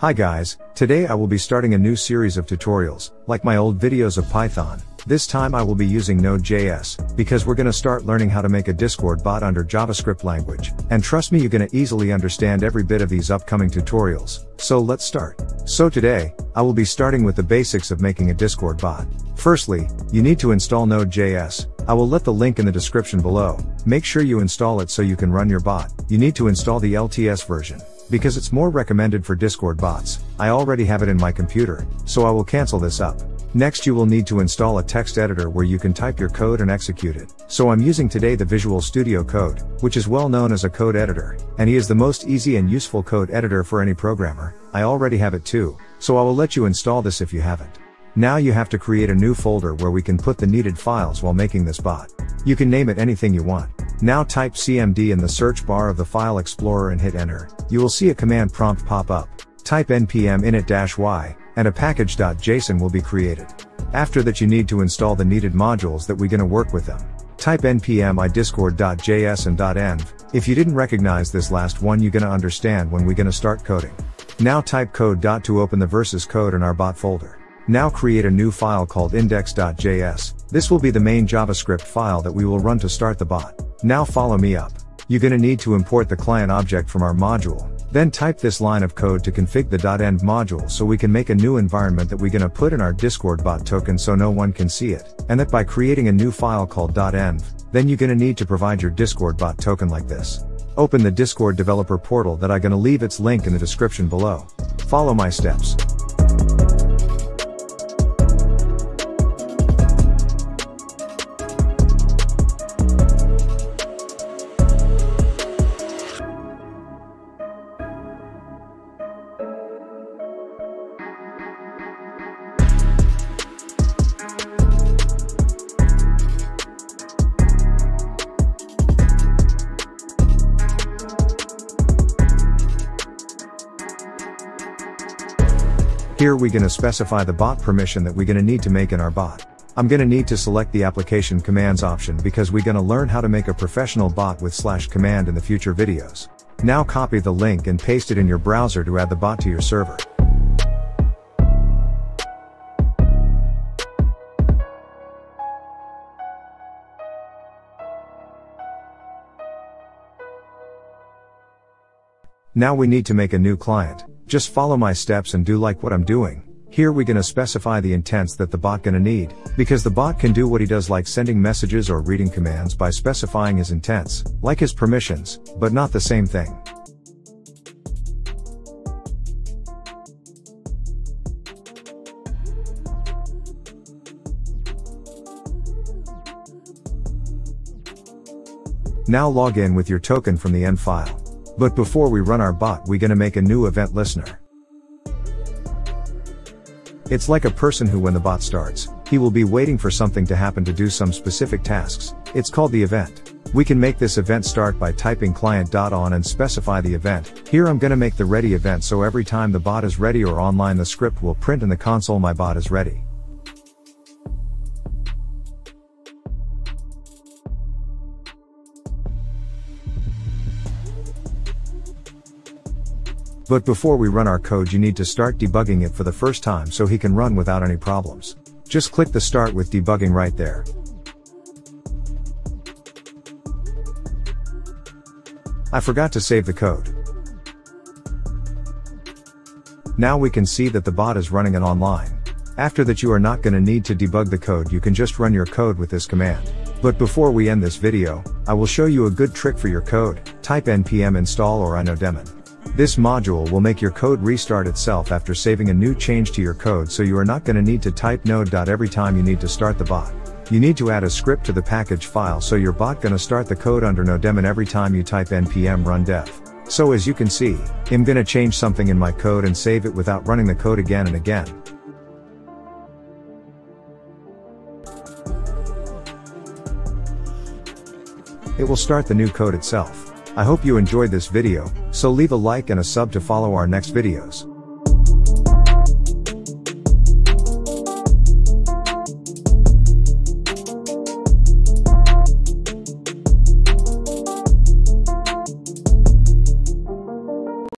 Hi guys, today I will be starting a new series of tutorials, like my old videos of Python. This time I will be using Node.js, because we're gonna start learning how to make a Discord bot under JavaScript language. And trust me you're gonna easily understand every bit of these upcoming tutorials. So let's start. So today, I will be starting with the basics of making a Discord bot. Firstly, you need to install Node.js. I will let the link in the description below. Make sure you install it so you can run your bot. You need to install the LTS version. Because it's more recommended for Discord bots. I already have it in my computer, so I will cancel this up. Next you will need to install a text editor where you can type your code and execute it. So I'm using today the Visual Studio Code, which is well known as a code editor, and he is the most easy and useful code editor for any programmer. I already have it too, so I will let you install this if you haven't. Now you have to create a new folder where we can put the needed files while making this bot. You can name it anything you want. Now type cmd in the search bar of the file explorer and hit enter. You will see a command prompt pop up. Type npm init-y, and a package.json will be created. After that you need to install the needed modules that we're gonna work with them. Type npm i discord.js and dotenv. If you didn't recognize this last one you're gonna understand when we're gonna start coding. Now type code. to open the VS Code in our bot folder. Now create a new file called index.js. This will be the main JavaScript file that we will run to start the bot. Now follow me up. You're gonna need to import the client object from our module. Then type this line of code to config the .env module so we can make a new environment that we're gonna put in our Discord bot token so no one can see it. And that by creating a new file called .env, then you're gonna need to provide your Discord bot token like this. Open the Discord developer portal that I'm gonna leave its link in the description below. Follow my steps. Here we're gonna specify the bot permission that we're gonna need to make in our bot. I'm gonna need to select the application commands option because we're gonna learn how to make a professional bot with slash command in the future videos. Now copy the link and paste it in your browser to add the bot to your server. Now we need to make a new client. Just follow my steps and do like what I'm doing. Here we gonna specify the intents that the bot gonna need, because the bot can do what he does like sending messages or reading commands by specifying his intents, like his permissions, but not the same thing. Now log in with your token from the env file. But before we run our bot we gonna make a new event listener. It's like a person who when the bot starts, he will be waiting for something to happen to do some specific tasks. It's called the event. We can make this event start by typing client.on and specify the event. Here I'm gonna make the ready event so every time the bot is ready or online the script will print in the console my bot is ready. But before we run our code you need to start debugging it for the first time so he can run without any problems. Just click the start with debugging right there. I forgot to save the code. Now we can see that the bot is running it online. After that you are not gonna need to debug the code you can just run your code with this command. But before we end this video, I will show you a good trick for your code, type npm install or i nodemon. This module will make your code restart itself after saving a new change to your code so you are not going to need to type node. Dot every time you need to start the bot. You need to add a script to the package file so your bot gonna start the code under nodemon every time you type npm run dev. So as you can see, I'm gonna change something in my code and save it without running the code again and again. It will start the new code itself. I hope you enjoyed this video, so leave a like and a sub to follow our next videos.